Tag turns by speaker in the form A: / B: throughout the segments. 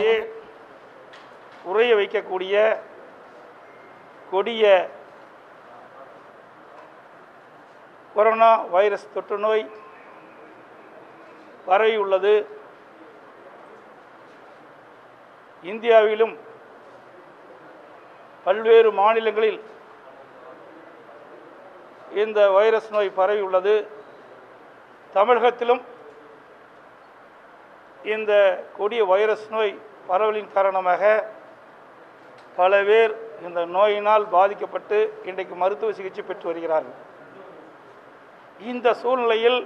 A: உலகத்தையே உறைய வைக்கக்கூடிய கொடிய கொரோனா வைரஸ் தொற்று நோய் பரவியுள்ளது இந்தியாவிலும் பல்வேறு மாநிலங்களில் இந்த வைரஸ் நோய் பரவியுள்ளது தமிழகத்திலும் இந்த கொடிய வைரஸ் நோய் பரவலின் காரணமாக பல பேர் இந்த நோயினால் பாதிக்கப்பட்டு இன்றைக்கு மருத்துவ சிகிச்சை பெற்று வருகிறார்கள். இந்த சூழ்நிலையில்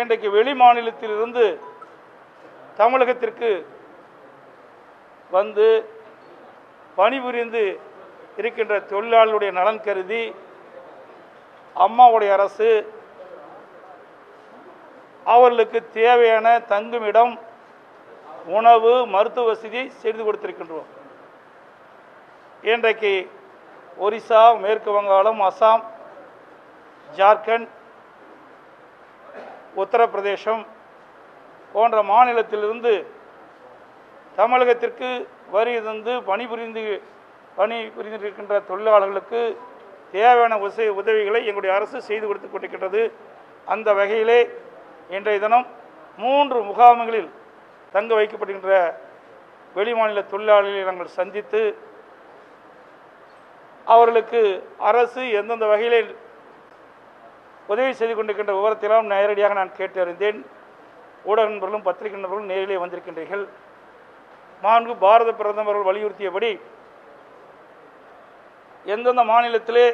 A: இன்றைக்கு வெளி மாநிலத்திலிருந்து தமிழகத்திற்கு வந்து பணிபுரிந்து இருக்கின்ற தொழிலாளர்களுடைய நலன் கருதி அம்மாவுடைய அரசு அவர்களுக்கு தேவையான தங்குமிடம் உணவு மருத்துவ வசதி செய்து கொடுத்திருக்கின்றோம். இன்றைக்கு ஒரிசா மேற்கு வங்காளம் அசாம் ஜார்க்கண்ட் உத்தரப்பிரதேசம் போன்ற மாநிலத்திலிருந்து தமிழகத்திற்கு வரி இருந்து பணிபுரிந்து பணிபுரிந்திருக்கின்ற தொழிலாளர்களுக்கு தேவையான உசை உதவிகளை எங்களுடைய அரசு செய்து கொடுத்து கொண்டிருக்கின்றது. அந்த வகையிலே இன்றைய தினம் மூன்று முகாம்களில் தங்க வைக்கப்படுகின்ற வெளிமாநில தொழிலாளிகளை நாங்கள் சந்தித்து அவர்களுக்கு அரசு எந்தெந்த வகையிலே உதவி செய்து கொண்டிருக்கின்ற விவரத்தையெல்லாம் நேரடியாக நான் கேட்டு அறிந்தேன். ஊடக நண்பர்களும் பத்திரிகை நண்பர்களும் நேரிலே வந்திருக்கின்றீர்கள். மாண்பு பாரத பிரதமர்கள் வலியுறுத்தியபடி எந்தெந்த மாநிலத்திலே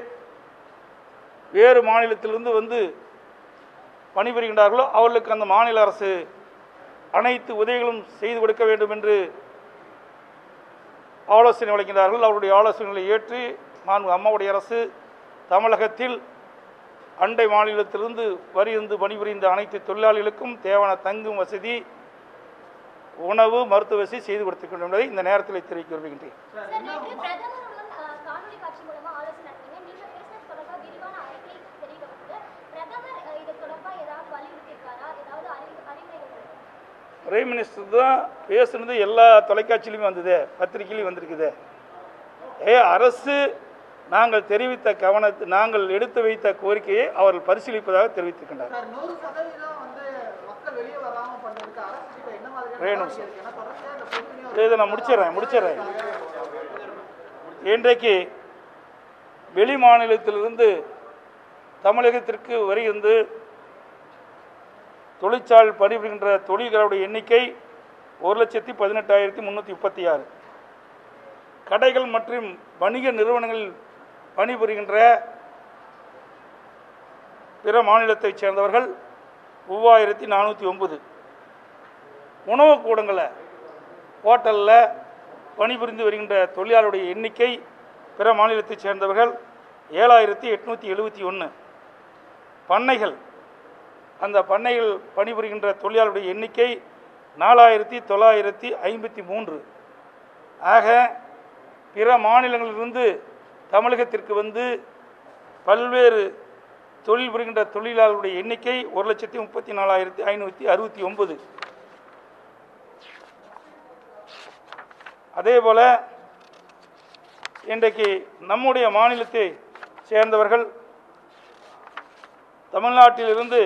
A: வேறு மாநிலத்திலிருந்து வந்து பணிபுரிகின்றார்களோ அவர்களுக்கு அந்த மாநில அரசு அனைத்து உதவிகளும் செய்து கொடுக்க வேண்டும் என்று ஆலோசனை வழங்கினார்கள் அவருடைய ஆலோசனைகளை ஏற்று நான் அம்மாவுடைய அரசு தமிழகத்தில் அண்டை மாநிலத்திலிருந்து வரியிருந்து பணிபுரிந்த அனைத்து தொழிலாளிகளுக்கும் தேவையான தங்கும் வசதி உணவு மருத்துவ வசதி செய்து கொடுத்திருக்கின்றோம் என்பதை இந்த நேரத்தில் தெரிவிக்க விரும்புகின்றேன்
B: சார் நேற்று பிரதமருடன் அஹ், காணொலி காட்சி மூலமா ஆலோசனை நடத்தினீங்க நீங்க பேசினது தொடர்பா விரிவான அறிக்கை தெரிவிக்கப்பட்டது பிரதமர் அஹ், இது தொடர்பா ஏதாவது வலியுறுத்தியிருக்காரா ஏதாவது அறிவு அறிவுரைகள் இருக்கா?
A: பிரைம் மினிஸ்டர் தான் பேசுனது எல்லா தொலைக்காட்சியிலையும் வந்தது பத்திரிகையிலையும் வந்திருக்குது. ஏ அரசு நாங்கள் தெரிவித்த கவனத்தை நாங்கள் எடுத்து வைத்த கோரிக்கையை அவர்கள் பரிசீலிப்பதாக தெரிவித்திருக்கின்றனர்
C: சார்
A: வேணும்
C: விநியோக
A: இதை நான் முடிச்சிடுறேன் முடிச்சிடுறேன். இன்றைக்கு வெளி மாநிலத்திலிருந்து தமிழகத்திற்கு வருகின்ற தொழிற்சாலை பணிபுரிகின்ற தொழில்களுடைய எண்ணிக்கை ஒரு லட்சத்தி பதினெட்டாயிரத்தி முந்நூற்றி முப்பத்தி ஆறு. கடைகள் மற்றும் வணிக நிறுவனங்களில் பணிபுரிகின்ற பிற மாநிலத்தைச் சேர்ந்தவர்கள் மூவாயிரத்தி நானூற்றி ஒன்பது. உணவு கூடங்களை ஹோட்டலில் பணிபுரிந்து வருகின்ற தொழிலாளருடைய எண்ணிக்கை பிற மாநிலத்தைச் சேர்ந்தவர்கள் ஏழாயிரத்தி எட்நூற்றி எழுபத்தி ஒன்று பண்ணைகள் அந்த பண்ணையில் பணிபுரிகின்ற தொழிலாளருடைய எண்ணிக்கை நாலாயிரத்தி தொள்ளாயிரத்தி ஐம்பத்தி மூன்று. ஆக பிற மாநிலங்களிலிருந்து தமிழகத்திற்கு வந்து பல்வேறு தொழில் புரிகின்ற தொழிலாளர்களுடைய எண்ணிக்கை ஒரு லட்சத்தி முப்பத்தி நாலாயிரத்தி ஐநூற்றி அறுபத்தி ஒன்பது. அதே போல இன்றைக்கு நம்முடைய மாநிலத்தை சேர்ந்தவர்கள் தமிழ்நாட்டிலிருந்து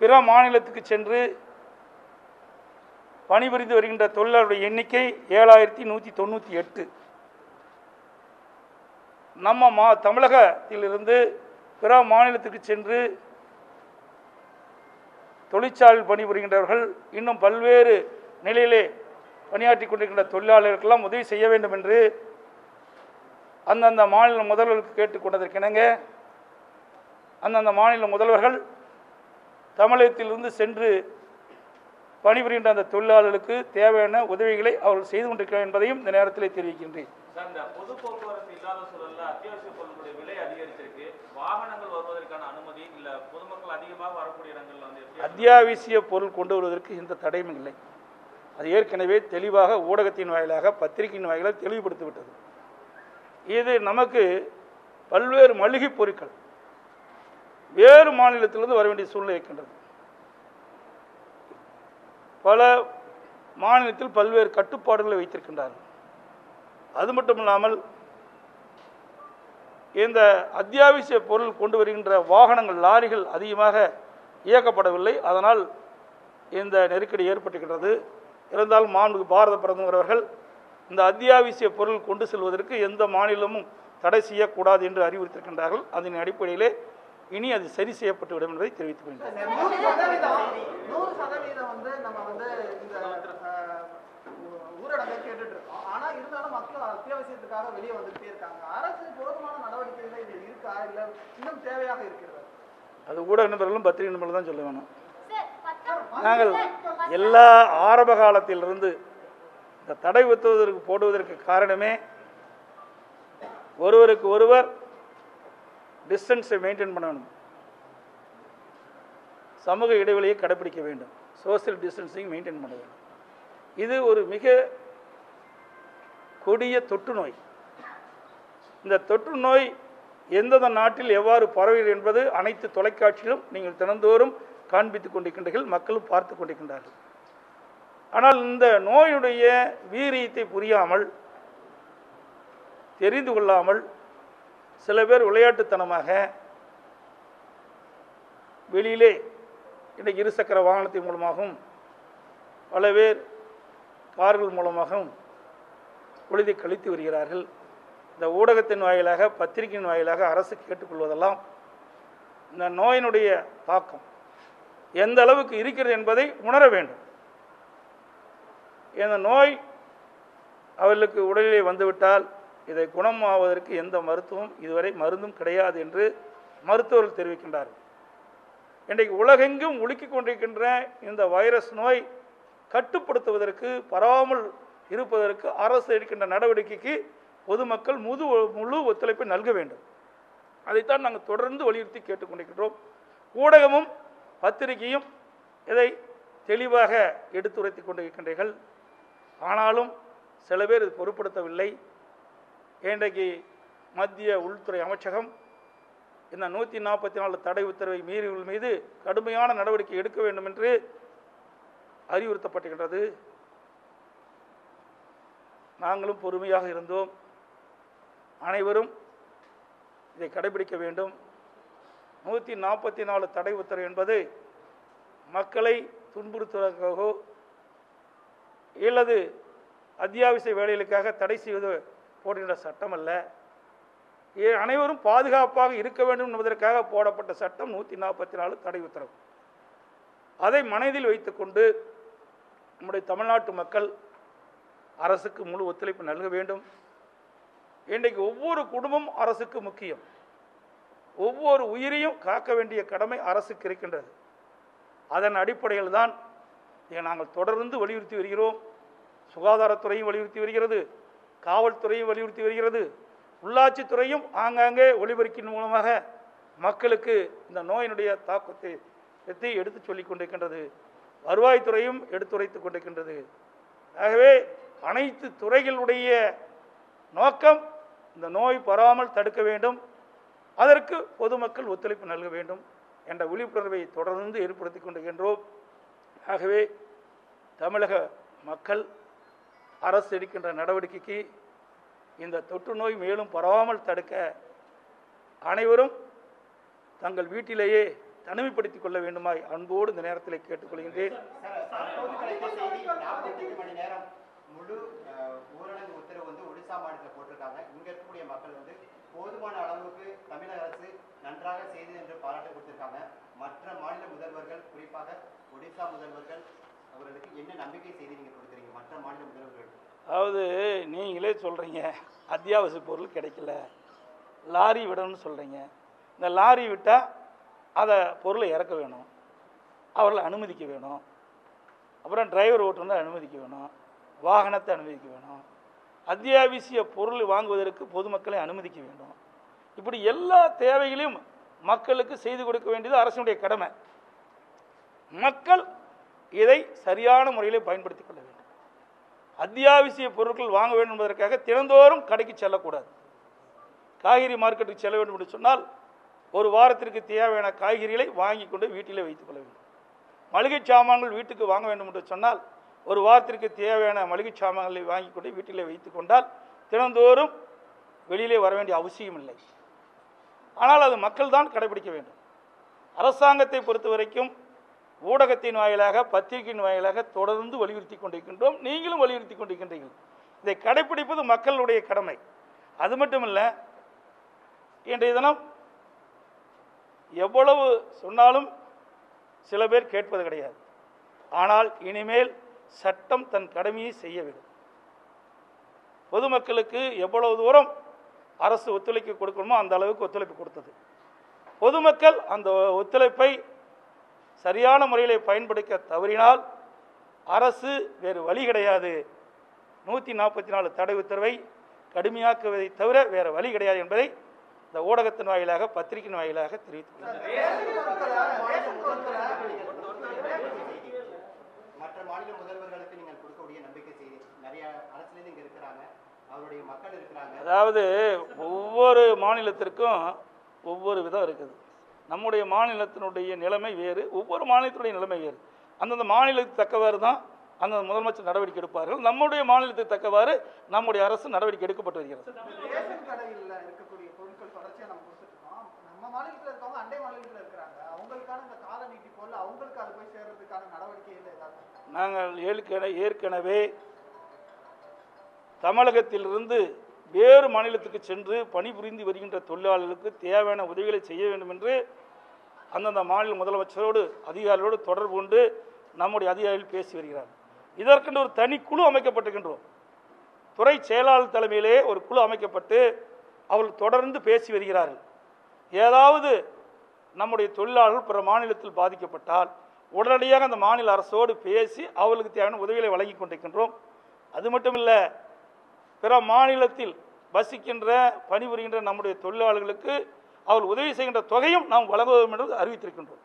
A: பிற மாநிலத்துக்கு சென்று பணிபுரிந்து வருகின்ற தொழிலாளருடைய எண்ணிக்கை ஏழாயிரத்தி நூற்றி தொண்ணூற்றி எட்டு. நம்ம மா தமிழகத்திலிருந்து பிற மாநிலத்துக்கு சென்று தொழிற்சாலையில் பணிபுரிகின்றவர்கள் இன்னும் பல்வேறு நிலையிலே பணியாற்றி கொண்டிருக்கின்ற தொழிலாளர்களுக்கெல்லாம் உதவி செய்ய வேண்டும் என்று அந்தந்த மாநில முதல்வர்களுக்கு கேட்டுக்கொண்டதற்கிணங்க அந்தந்த மாநில முதல்வர்கள் தமிழகத்திலிருந்து சென்று பணிபுரிகின்ற அந்த தொழிலாளர்களுக்கு தேவையான உதவிகளை அவர்கள் செய்து கொண்டிருக்கிறார் என்பதையும் இந்த நேரத்தில் தெரிவிக்கின்றேன்.
D: அத்தியாவசிய
A: பொருள் கொண்டு வருவதற்கு எந்த தடையும் இல்லை. அது ஏற்கனவே தெளிவாக ஊடகத்தின் வாயிலாக பத்திரிகையின் வாயிலாக தெளிவுபடுத்தி விட்டது இது நமக்கு பல்வேறு மளிகை பொருட்கள் வேறு மாநிலத்திலிருந்து வர வேண்டிய சூழ்நிலை இருக்கின்றது. பல மாநிலத்தில் பல்வேறு கட்டுப்பாடுகளை வைத்திருக்கின்றார்கள். அது மட்டும் இல்லாமல் இந்த அத்தியாவசிய பொருள் கொண்டு வருகின்ற வாகனங்கள் லாரிகள் அதிகமாக இயக்கப்படவில்லை. அதனால் இந்த நெருக்கடி ஏற்பட்டுகின்றது இருந்தாலும் மாண்பு பாரத பிரதமர் அவர்கள் இந்த அத்தியாவசிய பொருள் கொண்டு செல்வதற்கு எந்த மாநிலமும் தடை செய்யக்கூடாது என்று அறிவுறுத்திருக்கின்றார்கள் அதன் அடிப்படையிலே இனி அது சரி செய்யப்பட்டுவிடும் என்பதை தெரிவித்துக் கொள்கிறேன்.
C: நூறு சதவீதம் நூறு சதவீதம் வந்து நம்ம வந்து இந்த அஹ், ஊரடங்கை கேட்டுட்டு இருக்கோம் ஆனா இருந்தாலும் மக்கள் அத்தியாவசியத்துக்காக வெளியே வந்துட்டே இருக்காங்க. அரசு போதுமான நடவடிக்கைகள் இது இருக்கா இல்ல இன்னும் தேவையாக இருக்கிறது?
A: அது ஊடக நண்பர்களும் பத்திரிகை நண்பர்களும் தான் சொல்ல வேணும். நாங்கள் எல்லா ஆரம்ப காலத்திலிருந்து இந்த தடை உத்துவதற்கு போடுவதற்கு காரணமே ஒருவருக்கு ஒருவர் டிஸ்டன்ஸை மெயின்டைன் பண்ணணும். சமூக இடைவெளியை கடைபிடிக்க வேண்டும். சோசியல் டிஸ்டன்சிங் மெயின்டைன் பண்ண வேண்டும். இது ஒரு மிக கொடிய தொற்று நோய். இந்த தொற்று நோய் எந்தெந்த நாட்டில் எவ்வாறு பரவுகிறது என்பது அனைத்து தொலைக்காட்சியிலும் நீங்கள் தினந்தோறும் காண்பித்துக் கொண்டிருக்கின்றீர்கள் மக்களும் பார்த்து கொண்டிருக்கின்றார்கள். ஆனால் இந்த நோயுடைய வீரியத்தை புரியாமல் தெரிந்து கொள்ளாமல் சில பேர் விளையாட்டுத்தனமாக வெளியிலே இன்றைக்கு இருசக்கர வாகனத்தின் மூலமாகவும் பல பேர் கார்கள் மூலமாகவும் பொழுதை கழித்து வருகிறார்கள். இந்த ஊடகத்தின் வாயிலாக பத்திரிகையின் வாயிலாக அரசு கேட்டுக்கொள்வதெல்லாம் இந்த நோயினுடைய தாக்கம். எந்த அளவுக்கு இருக்கிறது என்பதை உணர வேண்டும். இந்த நோய் அவர்களுக்கு உடலிலே வந்துவிட்டால் இதை குணமாவதற்கு எந்த மருத்துவம் இதுவரை மருந்தும் கிடையாது என்று மருத்துவர்கள் தெரிவிக்கின்றார்கள். இன்றைக்கு உலகெங்கும் உலுக்கி கொண்டிருக்கின்ற இந்த வைரஸ் நோய் கட்டுப்படுத்துவதற்கு பரவாமல் இருப்பதற்கு அரசு எடுக்கின்ற நடவடிக்கைக்கு பொதுமக்கள் முது முழு ஒத்துழைப்பை நல்க வேண்டும். அதைத்தான் நாங்கள் தொடர்ந்து வலியுறுத்தி கேட்டுக்கொண்டிருக்கின்றோம் ஊடகமும் பத்திரிகையும் இதை தெளிவாக எடுத்துரைத்துக் கொண்டிருக்கின்றீர்கள். ஆனாலும் சில பேர் இது பொருட்படுத்தவில்லை. இன்றைக்கு மத்திய உள்துறை அமைச்சகம் இந்த நூற்றி நாற்பத்தி நாலு தடை உத்தரவை மீறிகள் மீது கடுமையான நடவடிக்கை எடுக்க வேண்டும் என்று அறிவுறுத்தப்பட்டுகின்றது நாங்களும் பொறுமையாக இருந்தோம். அனைவரும் இதை கடைபிடிக்க வேண்டும். நூற்றி நாற்பத்தி நாலு தடை உத்தரவு என்பது மக்களை துன்புறுத்துவதற்காகவோ அல்லது அத்தியாவசிய வேலைகளுக்காக தடை செய்வது போடுகின்ற சட்டம் அல்ல. ஏ அனைவரும் பாதுகாப்பாக இருக்க வேண்டும் என்பதற்காக போடப்பட்ட சட்டம் நூற்றி நாற்பத்தி நாலு தடை உத்தரவு. அதை மனதில் வைத்துக்கொண்டு நம்முடைய தமிழ்நாட்டு மக்கள் அரசுக்கு முழு ஒத்துழைப்பு நல்க வேண்டும். இன்றைக்கு ஒவ்வொரு குடும்பம் அரசுக்கு முக்கியம். ஒவ்வொரு உயிரையும் காக்க வேண்டிய கடமை அரசுக்கு இருக்கின்றது. அதன் அடிப்படையில் தான் இதை நாங்கள் தொடர்ந்து வலியுறுத்தி வருகிறோம். சுகாதாரத்துறையும் வலியுறுத்தி வருகிறது. காவல்துறையும் வலியுறுத்தி வருகிறது. உள்ளாட்சித்துறையும் ஆங்காங்கே ஒளிபெருக்கின் மூலமாக மக்களுக்கு இந்த நோயினுடைய தாக்கத்தை பற்றி எடுத்துச் சொல்லிக் கொண்டிருக்கின்றது. வருவாய்த்துறையும் எடுத்துரைத்துக் கொண்டிருக்கின்றது. ஆகவே அனைத்து துறைகளுடைய நோக்கம் இந்த நோய் பராமல் தடுக்க வேண்டும். அதற்கு பொதுமக்கள் ஒத்துழைப்பு நல்க வேண்டும் என்ற விழிப்புணர்வை தொடர்ந்து ஏற்படுத்திக் கொண்டிருக்கின்றோம். ஆகவே தமிழக மக்கள் அரசு எடுக்கின்ற நடவடிக்கைக்கு இந்த தொற்று நோய் மேலும் பரவாமல் தடுக்க அனைவரும் தங்கள் வீட்டிலேயே தனிமைப்படுத்திக் கொள்ள வேண்டுமாய் அன்போடு இந்த நேரத்தில் கேட்டுக்கொள்கின்றேன்.
E: தற்போது கிடைத்த செய்தி மணி நேரம் முழு அஹ், ஊரடங்கு உத்தரவு வந்து ஒடிசா மாநிலத்தில் போட்டிருக்காங்க இங்க இருக்கக்கூடிய மக்கள் வந்து போதுமான அளவுக்கு தமிழக அரசு நன்றாக செய்து என்று பாராட்டு கொடுத்திருக்காங்க மற்ற மாநில முதல்வர்கள் குறிப்பாக ஒடிசா முதல்வர்கள் அவர்களுக்கு என்ன நம்பிக்கை செய்தி நீங்க கொடுக்குறீங்க? மற்ற மாநில முதல்வர்கள்.
A: அதாவது நீங்களே சொல்கிறீங்க அத்தியாவசிய பொருள் கிடைக்கல லாரி விடணும்னு சொல்கிறீங்க இந்த லாரி விட்டால் அதை பொருளை இறக்க வேணும் அவர்களை அனுமதிக்க வேணும் அப்புறம் டிரைவர் ஓட்டுநரை அனுமதிக்க வேணும் வாகனத்தை அனுமதிக்க வேணும் அத்தியாவசிய பொருள் வாங்குவதற்கு பொதுமக்களை அனுமதிக்க வேண்டும். இப்படி எல்லா தேவைகளையும் மக்களுக்கு செய்து கொடுக்க வேண்டியது அரசினுடைய கடமை. மக்கள் இதை சரியான முறையில் பயன்படுத்திக் கொள்ள வேண்டும். அத்தியாவசிய பொருட்கள் வாங்க வேண்டும் என்பதற்காக தினந்தோறும் கடைக்கு செல்லக்கூடாது. காய்கறி மார்க்கெட்டுக்கு செல்ல வேண்டும் என்று சொன்னால் ஒரு வாரத்திற்கு தேவையான காய்கறிகளை வாங்கி கொண்டு வீட்டிலே வைத்துக் கொள்ள வேண்டும். மளிகை சாமான்கள் வீட்டுக்கு வாங்க வேண்டும் என்று சொன்னால் ஒரு வாரத்திற்கு தேவையான மளிகை சாமான்களை வாங்கி கொண்டு வீட்டிலே வைத்து கொண்டால் தினந்தோறும் வெளியிலே வர வேண்டிய அவசியம் இல்லை. ஆனால் அது மக்கள் தான் கடைபிடிக்க வேண்டும். அரசாங்கத்தை பொறுத்த வரைக்கும் ஊடகத்தின் வாயிலாக பத்திரிகையின் வாயிலாக தொடர்ந்து வலியுறுத்தி கொண்டிருக்கின்றோம். நீங்களும் வலியுறுத்தி கொண்டிருக்கின்றீர்கள். இதை கடைபிடிப்பது மக்களுடைய கடமை. அது மட்டுமல்ல இன்றைய தினம் எவ்வளவு சொன்னாலும் சில பேர் கேட்பது கிடையாது. ஆனால் இனிமேல் சட்டம் தன் கடமையை செய்ய வேண்டும் பொதுமக்களுக்கு எவ்வளவு தூரம் அரசு ஒத்துழைப்பு கொடுக்கணுமோ அந்த அளவுக்கு ஒத்துழைப்பு கொடுத்தது. பொதுமக்கள் அந்த ஒத்துழைப்பை சரியான முறையில் பயன்படுத்த தவறினால் அரசு வேறு வழி கிடையாது. நூற்றி நாற்பத்தி நாலு தடை உத்தரவை கடுமையாக்குவதை தவிர வேறு வழி கிடையாது என்பதை இந்த ஊடகத்தின் வாயிலாக பத்திரிகையின் வாயிலாக
E: இருக்கிறாங்க.
A: அதாவது ஒவ்வொரு மாநிலத்திற்கும் ஒவ்வொரு விதம் இருக்குது. நம்முடைய மாநிலத்தினுடைய நிலைமை வேறு ஒவ்வொரு மாநிலத்தினுடைய நிலைமை வேறு. அந்தந்த மாநிலத்துக்கு தக்கவாறு தான் அந்தந்த முதலமைச்சர் நடவடிக்கை எடுப்பார்கள். நம்முடைய மாநிலத்துக்கு தக்கவாறு நம்முடைய அரசு நடவடிக்கை எடுக்கப்பட்டு வருகிறது. நாங்கள் ஏற்கனவே தமிழகத்திலிருந்து வேறு மாநிலத்துக்கு சென்று பணிபுரிந்து வருகின்ற தொழிலாளர்களுக்கு தேவையான உதவிகளை செய்ய வேண்டும் என்று அந்தந்த மாநில முதலமைச்சரோடு அதிகாரிகளோடு தொடர்பு கொண்டு நம்முடைய அதிகாரிகள் பேசி வருகிறார். இதற்கென்று ஒரு தனி குழு அமைக்கப்பட்டிருக்கின்றோம். துறை செயலாளர் தலைமையிலே ஒரு குழு அமைக்கப்பட்டு அவர்கள் தொடர்ந்து பேசி வருகிறார்கள். ஏதாவது நம்முடைய தொழிலாளர்கள் பிற மாநிலத்தில் பாதிக்கப்பட்டால் உடனடியாக அந்த மாநில அரசோடு பேசி அவர்களுக்கு தேவையான உதவிகளை வழங்கி கொண்டிருக்கின்றோம். அது இல்லை பிற மாநிலத்தில் வசிக்கின்ற பணிபுரிகின்ற நம்முடைய தொழிலாளர்களுக்கு அவர்கள் உதவி செய்கின்ற தொகையும் நாம் வழங்குவோம் என்று அறிவித்திருக்கின்றோம்.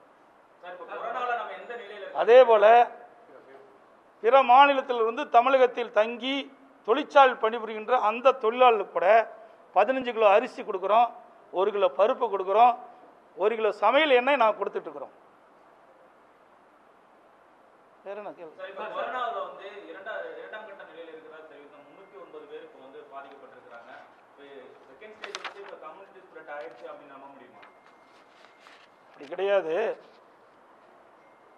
A: அதே போல பிற மாநிலத்திலிருந்து தமிழகத்தில் தங்கி தொழிற்சாலை பணிபுரிகின்ற அந்த தொழிலாளர்கள் கூட பதினஞ்சு கிலோ அரிசி கொடுக்குறோம் ஒரு கிலோ பருப்பு கொடுக்குறோம் ஒரு கிலோ சமையல் எண்ணெய் நான் கொடுத்துட்டு இருக்கிறோம். வேற என்ன கேள்வி
D: சார் இப்போ கொரோனாவில் வந்து இரண்டா இரண்டாம் கட்ட நிலையில இருக்கிறதா தெரிவித்தோம் முன்னூத்தி ஒன்பது பேர் இப்போ வந்து பாதிக்கப்பட்டிருக்கிறாங்க இப்போ செகண்ட் ஸ்டேஜ் வந்து இப்போ கம்யூனிட்டி ஸ்ப்ரெட் ஆயிடுச்சு அப்படின்னு நம்ப முடியுமா?
A: அப்படி கிடையாது.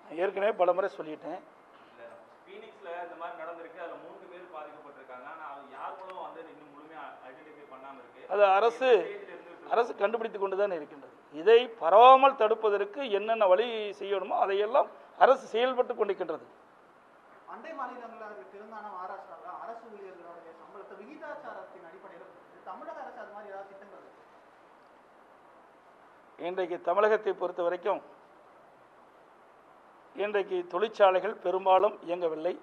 A: நான் ஏற்கனவே பல முறை சொல்லிட்டேன்.
D: இல்ல. பீனிக்ஸ்ல இந்த மாதிரி நடந்திருக்கு. அதுல மூன்று பேர் பாதிக்கப்பட்டிருக்காங்க. ஆனா அது யார் மூலம் வந்து இன்னும் முழுமையா ஐடென்டிஃபை பண்ணாம இருக்கு?
A: அது அரசு அரசு கண்டுபிடித்து கொண்டு தான் இருக்கின்றது. இதை பரவாமல் தடுப்பதற்கு என்னென்ன வழி செய்யணுமோ அதையெல்லாம் அரசு செயல்பட்டு கொண்டிருக்கின்றது.
C: அண்டை மாநிலங்களாக தெலுங்கானா மகாராஷ்டிராவில் அரசு ஊழியர்களுடைய சம்பளத்தை விகிதாச்சாரத்தின் அடிப்படையில். தமிழக அரசு அது மாதிரி ஏதாவது திட்டங்கள்?
A: இன்றைக்கு தமிழகத்தை பொறுத்த வரைக்கும் இன்றைக்கு தொழிற்சாலைகள் பெரும்பாலும் இயங்கவில்லை.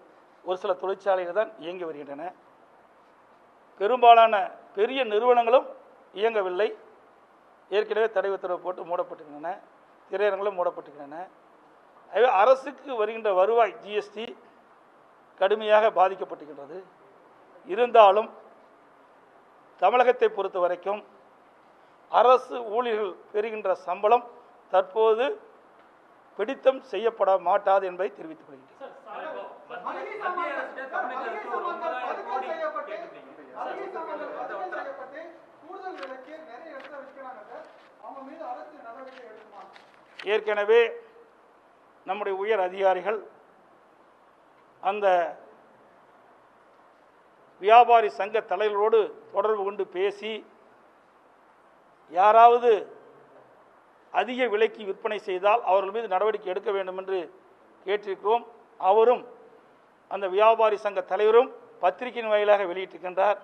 A: ஒரு சில தொழிற்சாலைகள் தான் இயங்கி வருகின்றன. பெரும்பாலான பெரிய நிறுவனங்களும் இயங்கவில்லை. ஏற்கனவே தடை உத்தரவு போட்டு மூடப்பட்டிருக்கின்றன. திரையரங்களும் மூடப்பட்டிருக்கின்றன. ஆகவே அரசுக்கு வருகின்ற வருவாய் ஜிஎஸ்டி கடுமையாக பாதிக்கப்பட்டுகின்றது இருந்தாலும் தமிழகத்தை பொறுத்த வரைக்கும் அரசு ஊழியர்கள் பெறுகின்ற சம்பளம் தற்போது பிடித்தம் செய்யப்பட மாட்டாது என்பதை தெரிவித்துக் கொள்கிறேன் ஏற்கனவே நம்முடைய உயர் அதிகாரிகள் அந்த வியாபாரி சங்க தலைவர்களோடு தொடர்பு கொண்டு பேசி யாராவது அதிக விலைக்கு விற்பனை செய்தால் அவர்கள் மீது நடவடிக்கை எடுக்க வேண்டும் என்று கேட்டிருக்கிறோம். அவரும் அந்த வியாபாரி சங்க தலைவரும் பத்திரிகையின் வாயிலாக வெளியிட்டிருக்கின்றார்.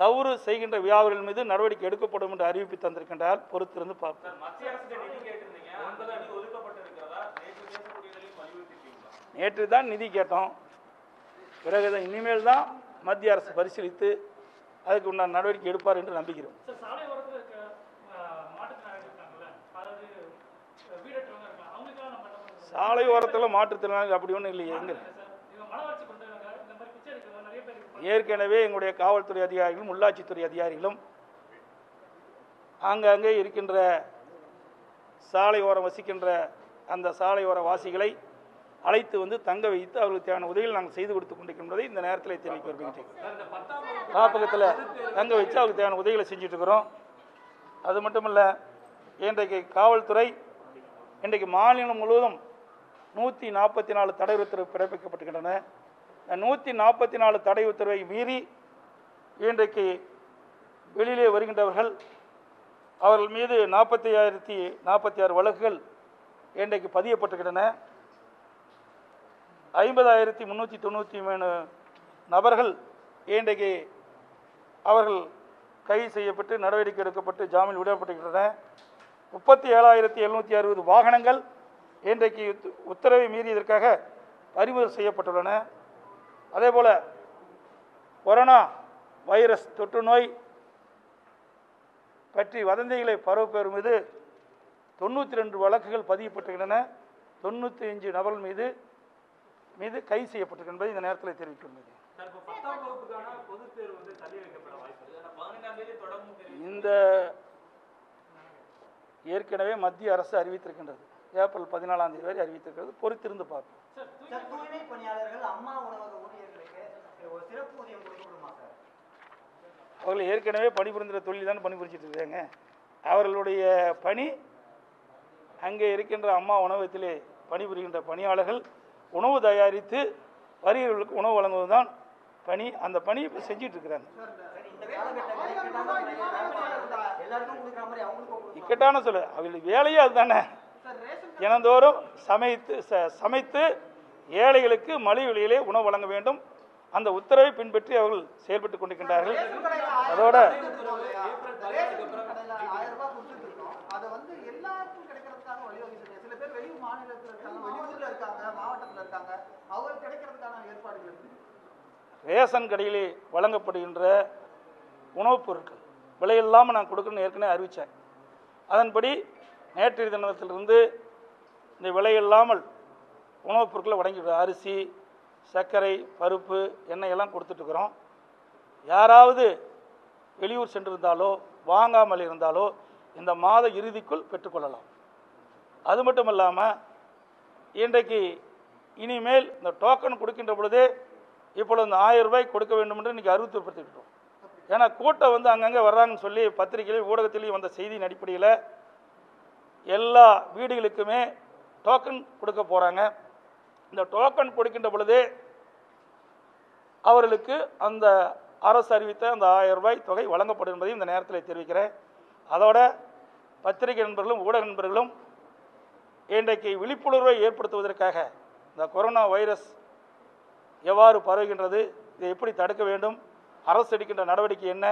A: தவறு செய்கின்ற வியாபாரிகள் மீது நடவடிக்கை எடுக்கப்படும் என்று அறிவிப்பு தந்திருக்கின்றார். பொறுத்திருந்து பார்ப்போம்.
D: நேற்று
A: தான் நிதி கேட்டோம். பிறகு தான் இனிமேல் தான் மத்திய அரசு பரிசீலித்து அதுக்கு உண்டான நடவடிக்கை எடுப்பார் என்று நம்புகிறோம்
F: சார் சாலை ஓரத்தில் இருக்க அஹ், மாற்றுத்திறனாளிகள் இருக்காங்கல்ல அதாவது அஹ், வீடற்றவங்க இருக்காங்க அவங்களுக்கெல்லாம் நம்ம என்ன பண்ணுறோம்
A: சாலை ஓரத்தில் மாற்றுத்திறனாளி அப்படி ஒன்றும் இல்லையே எங்க? ஏற்கனவே எங்களுடைய காவல்துறை அதிகாரிகளும் உள்ளாட்சித்துறை அதிகாரிகளும் ஆங்காங்கே இருக்கின்ற சாலை ஓரம் வசிக்கின்ற அந்த சாலை ஓர வாசிகளை அழைத்து வந்து தங்க வைத்து அவர்களுக்கு தேவையான உதவிகள் நாங்கள் செய்து கொடுத்து கொண்டிருக்கின்றதை இந்த நேரத்தில் தெரிவிக்க விரும்புகிறேன் காப்பகத்தில் தங்க வச்சு அவருக்கு தேவையான உதவிகளை செஞ்சுட்டு இருக்கிறோம். அது மட்டும் இல்லை இன்றைக்கு காவல்துறை இன்றைக்கு மாநிலம் முழுவதும் நூற்றி நாற்பத்தி நாலு தடை உத்தரவு பிறப்பிக்கப்பட்டுகின்றன. நூற்றி நாற்பத்தி நாலு தடை உத்தரவை மீறி இன்றைக்கு வெளியிலே வருகின்றவர்கள் அவர்கள் மீது நாற்பத்தி ஆயிரத்தி நாற்பத்தி ஆறு வழக்குகள் இன்றைக்கு பதியப்பட்டுகின்றன. ஐம்பதாயிரத்தி முந்நூற்றி தொண்ணூற்றி மூணு நபர்கள் இன்றைக்கு அவர்கள் கைது செய்யப்பட்டு நடவடிக்கை எடுக்கப்பட்டு ஜாமீன் விடப்பட்டுகின்றன. முப்பத்தி ஏழாயிரத்தி எழுநூற்றி அறுபது வாகனங்கள் இன்றைக்கு உத்- உத்தரவை மீறியதற்காக பறிமுதல் செய்யப்பட்டுள்ளன. அதேபோல் கொரோனா வைரஸ் தொற்று நோய் பற்றி வதந்திகளை பரவுப்பேர் மீது தொண்ணூற்றி ரெண்டு வழக்குகள் பதியப்பட்டுகின்றன தொண்ணூற்றி அஞ்சு நபர்கள் மீது மீது கைது செய்யப்பட்டிருக்கின்றது இந்த நேரத்தில் தெரிவிக்கின்றது. இந்த ஏற்கனவே மத்திய அரசு அறிவித்திருக்கின்றது. ஏப்ரல் பதினாலாம் தேதி வரை அறிவித்திருக்கிறது. பொறுத்திருந்து பார்ப்போம்.
C: சார் தூய்மை பணியாளர்கள் அம்மா உணவக ஊழியர்களுக்கு ஒரு சிறப்பு ஊதியம் கொடுக்கப்படுமா சார்?
A: அவர்கள் ஏற்கனவே பணிபுரிந்த தொழில் தான் பணிபுரிச்சிட்டு இருக்காங்க. அவர்களுடைய பணி அங்கே இருக்கின்ற அம்மா உணவகத்திலே பணிபுரிகின்ற பணியாளர்கள் உணவு தயாரித்து வறியவர்களுக்கு உணவு வழங்குவது தான் பணி. அந்த பணி இப்போ செஞ்சிட்டு இருக்கிறாங்க. இக்கட்டான சொல்ல. அவர்களுக்கு வேலையே அதுதானே. தினந்தோறும் சமைத்து சமைத்து ஏழைகளுக்கு மலிவு விலையிலே உணவு வழங்க வேண்டும். அந்த உத்தரவை பின்பற்றி அவர்கள் செயல்பட்டு கொண்டிருக்கின்றார்கள். அதோட
C: அவங்களுக்கு
A: ரேஷன் கடையிலே வழங்கப்படுகின்ற உணவுப் பொருட்கள் விலையில்லாமல் நான் கொடுக்குறேன்னு ஏற்கனவே அறிவித்தேன் அதன்படி நேற்றைய தினத்திலிருந்து இந்த விலையில்லாமல் உணவுப் பொருட்களை வழங்கிட்டு அரிசி சர்க்கரை பருப்பு எண்ணெய் எல்லாம் கொடுத்துட்ருக்குறோம் யாராவது வெளியூர் சென்றிருந்தாலோ வாங்காமல் இருந்தாலோ இந்த மாத இறுதிக்குள் பெற்றுக்கொள்ளலாம் அது மட்டும் இல்லாமல் இன்றைக்கு இனிமேல் இந்த டோக்கன் கொடுக்கின்ற பொழுதே இப்பொழுது இந்த ஆயிரம் ரூபாய் கொடுக்க வேண்டும் என்று இன்றைக்கி அறிவித்துப்படுத்திக்கிட்டோம் ஏன்னா கூட்டம் வந்து அங்கங்கே வர்றாங்கன்னு சொல்லி பத்திரிகையில் ஊடகத்திலையும் வந்த செய்தியின் அடிப்படையில் எல்லா வீடுகளுக்குமே டோக்கன் கொடுக்க போகிறாங்க இந்த டோக்கன் கொடுக்கின்ற பொழுதே அவர்களுக்கு அந்த அரசு அறிவித்த அந்த ஆயிரம் ரூபாய் தொகை வழங்கப்படும் என்பதையும் இந்த நேரத்தில் தெரிவிக்கிறேன். அதோட பத்திரிகை நண்பர்களும் ஊடக நண்பர்களும் இன்றைக்கு விழிப்புணர்வை ஏற்படுத்துவதற்காக இந்த கொரோனா வைரஸ் எவ்வாறு பரவுகின்றது இதை எப்படி தடுக்க வேண்டும் அரசு எடுக்கின்ற நடவடிக்கை என்ன?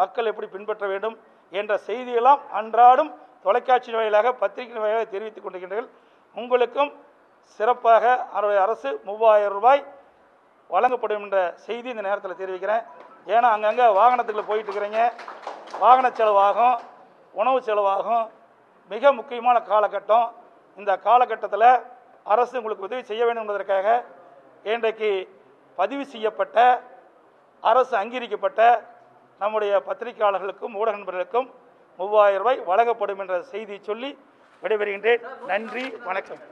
A: மக்கள் எப்படி பின்பற்ற வேண்டும்? என்ற செய்தியெல்லாம் அன்றாடும் தொலைக்காட்சி வாயிலாக பத்திரிகை வாயிலாக தெரிவித்துக் கொண்டிருக்கின்றீர்கள். உங்களுக்கும் சிறப்பாக அவருடைய அரசு மூவாயிரம் ரூபாய் வழங்கப்படும் என்ற செய்தி இந்த நேரத்தில் தெரிவிக்கிறேன். ஏன்னா அங்கங்கே வாகனத்துக்குள்ள போயிட்டு இருக்கிறீங்க. வாகன செலவாகும் உணவு செலவாகும். மிக முக்கியமான காலகட்டம். இந்த காலகட்டத்தில் அரசு உங்களுக்கு உதவி செய்ய வேண்டும் என்பதற்காக இன்றைக்கு பதிவு செய்யப்பட்ட அரசு அங்கீகரிக்கப்பட்ட நம்முடைய பத்திரிகையாளர்களுக்கும் ஊடக நண்பர்களுக்கும் மூவாயிரம் ரூபாய் வழங்கப்படும் என்ற செய்தியை சொல்லி விடைபெறுகின்றேன். நன்றி வணக்கம்.